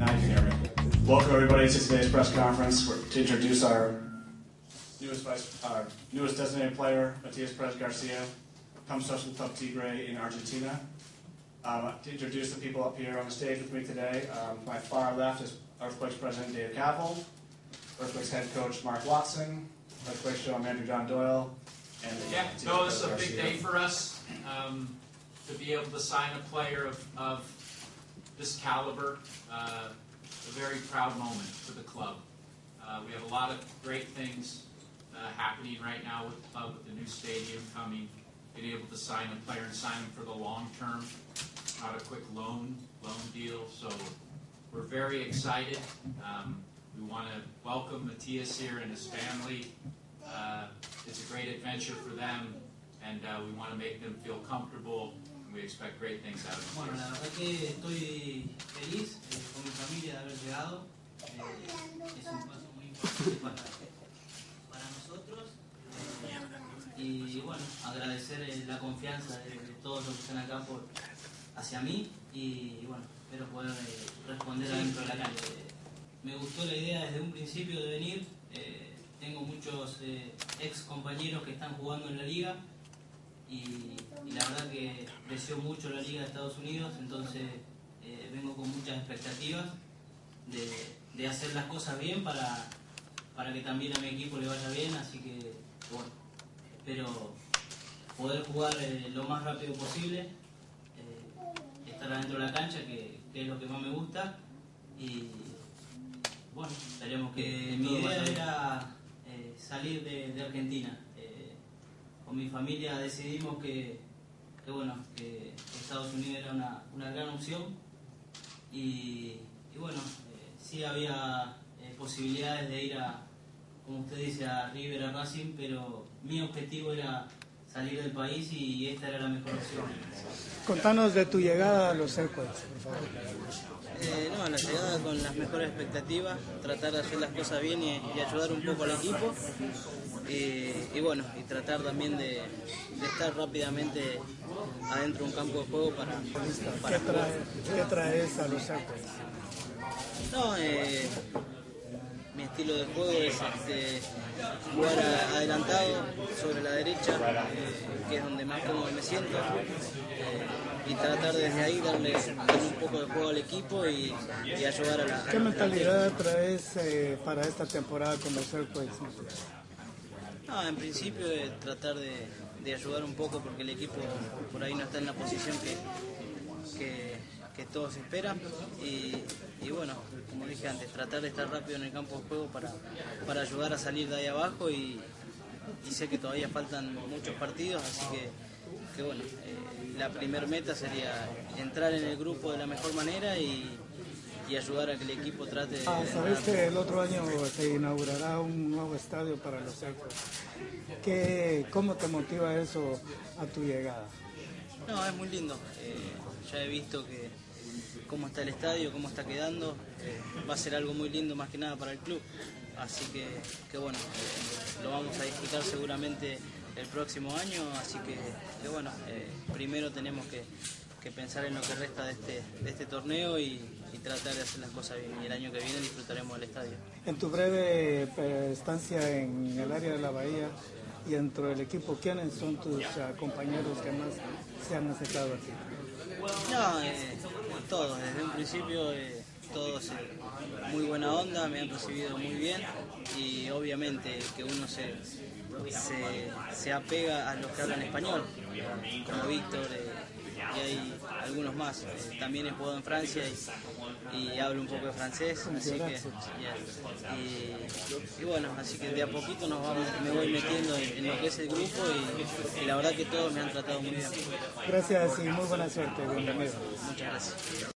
Now you can hear me. Welcome everybody to today's press conference to introduce our newest vice, our newest designated player, Matias Perez Garcia, comes to us from Club Tigre in Argentina. Um, to introduce the people up here on the stage with me today, um, my far left is Earthquakes President Dave Capel, Earthquakes head coach Mark Watson, Earthquakes general manager John Doyle, and yeah, no, this is a big day for us um, to be able to sign a player of, of this caliber. Uh, a very proud moment for the club. Uh, we have a lot of great things uh, happening right now with the club, with the new stadium coming, being able to sign a player and sign him for the long term, not a quick loan loan deal. So we're very excited. Um, we want to welcome Matias here and his family. Uh, it's a great adventure for them, and uh, we want to make them feel comfortable. We expect great things out of. Bueno, la verdad que estoy feliz eh, con mi familia de haber llegado. Eh, es un paso muy importante para, para nosotros. Eh, y bueno, agradecer eh, la confianza de, de, todos los que están acá por, hacia mí. Y, y bueno, espero poder eh, responder adentro de la calle. me gustó la idea desde un principio de venir. tengo muchos ex compañeros que están jugando en la liga y, y, la verdad que creció mucho la liga de Estados Unidos, entonces eh, vengo con muchas expectativas de, de, hacer las cosas bien para, para que también a mi equipo le vaya bien, así que bueno, espero poder jugar eh, lo más rápido posible, eh, estar adentro de la cancha, que, que, es lo que más me gusta, y bueno, esperemos que mi idea era salir de, de Argentina con mi familia decidimos que, que bueno, que Estados Unidos era una, una gran opción. Y, bueno, eh, sí había eh, posibilidades de ir a, como usted dice, a River, a Racing, pero mi objetivo era salir del país y esta era la mejor opción. Contanos de tu llegada a los Earthquakes, por favor. Eh, no, la llegada con las mejores expectativas, tratar de hacer las cosas bien y, y ayudar un poco al equipo. Y, y, bueno, y tratar también de, de, estar rápidamente adentro de un campo de juego para, para ¿Qué, trae, ¿Qué, traes a los Earthquakes? No, eh, mi estilo de juego es este, jugar adelantado sobre la derecha, eh, que es donde más cómodo me siento, eh, y tratar desde ahí darle, darle, un poco de juego al equipo y, y ayudar a la... ¿Qué mentalidad traes eh, para esta temporada con Earthquakes? No, en principio tratar de, de, ayudar un poco porque el equipo por ahí no está en la posición que, que, que todos esperan y, y, bueno, como dije antes, tratar de estar rápido en el campo de juego para, para ayudar a salir de ahí abajo y, y sé que todavía faltan muchos partidos, así que, que bueno, eh, la primer meta sería entrar en el grupo de la mejor manera y, y ayudar a que el equipo trate de... Ah, Sabes que el otro año se inaugurará un nuevo estadio para los Earthquakes. ¿Qué, ¿Cómo te motiva eso a tu llegada? No, es muy lindo. Eh, ya he visto que cómo está el estadio, cómo está quedando. Eh, va a ser algo muy lindo más que nada para el club. Así que, que bueno, eh, lo vamos a disfrutar seguramente el próximo año. Así que, que bueno, primero tenemos que, pensar en lo que resta de este, de este torneo y, y, tratar de hacer las cosas bien. Y el año que viene disfrutaremos del estadio. En tu breve estancia en el área de la Bahía y dentro del equipo, ¿quiénes son tus uh, compañeros que más se han acercado aquí? No, eh, todos, desde un principio eh, todos eh, muy buena onda, me han recibido muy bien y obviamente que uno se, se, se apega a los que hablan español, como Víctor hay algunos más. también he jugado en Francia y, y, hablo un poco de francés, así que yeah. y, y, bueno, así que de a poquito nos vamos, me voy metiendo en, en lo que es el grupo y, y, la verdad que todos me han tratado muy bien. Gracias y muy buena suerte, bienvenido. Muchas gracias.